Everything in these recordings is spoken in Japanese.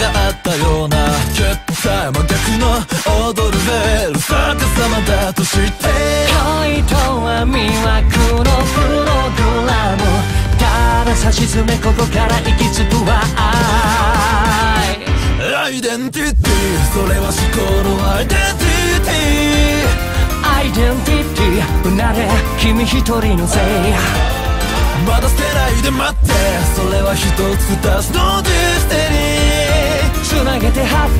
ような決体真逆の踊るベール逆さまだとして恋とは魅惑のプログラムたださしずめここから行き着くは愛アイデンティティそれは思考のアイデンティティアイデンティティうなれ君一人のせいまだ捨てないで待ってそれは一つ二つのディステ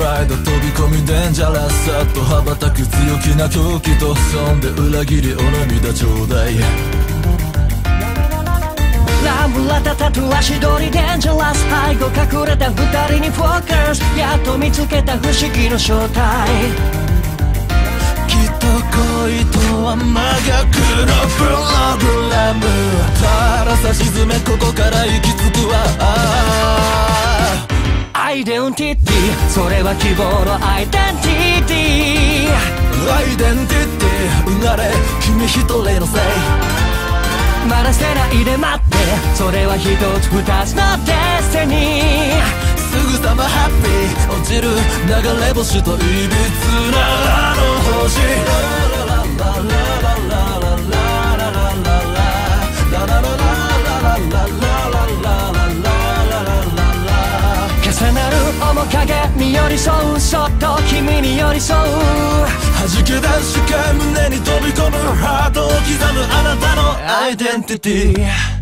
ライド飛び込みデンジャラスさっと羽ばたく強気な空気とそんで裏切りお涙ちょうだいラブラタタと足取りデンジャラス背後隠れた二人にフォーカス。やっと見つけた不思議の正体。きっと恋とは真逆のプログラムたださしずめここから行き着くわイデンティティそれは希望のアイデンティティ。アイデンティティ生まれ君一人のせい。まだせないで待ってそれは一つ二つのデスティニー。すぐさまハッピー落ちる流れ星といびつなあの星寄り添うそっと君に寄り添う。弾け出しか胸に飛び込むハートを刻むあなたのアイデンティティ。